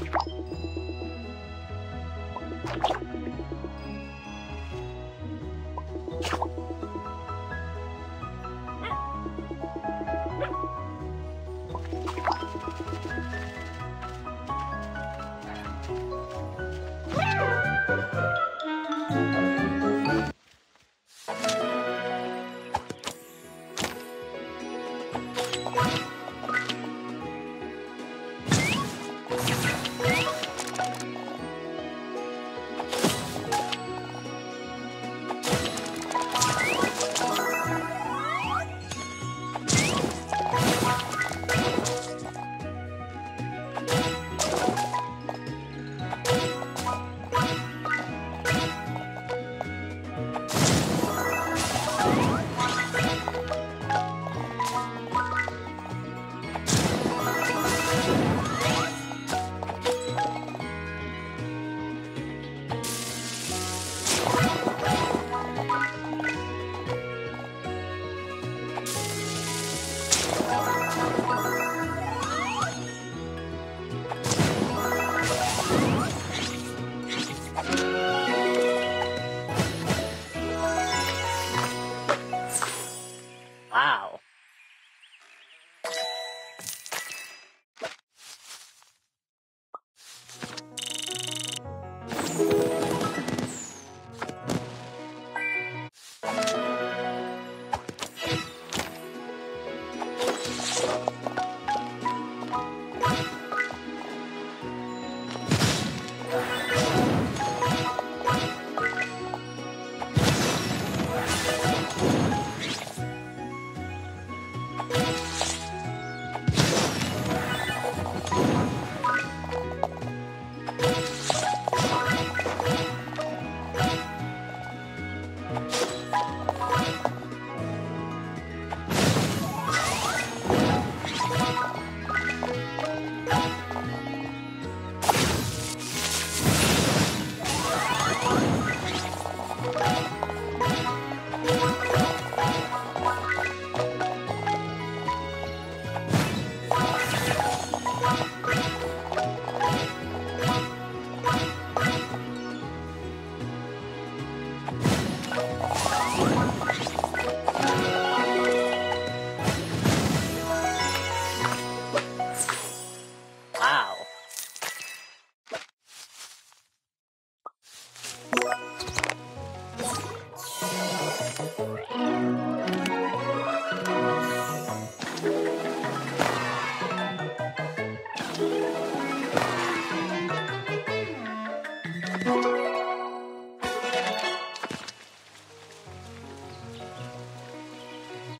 Wow. Thanks.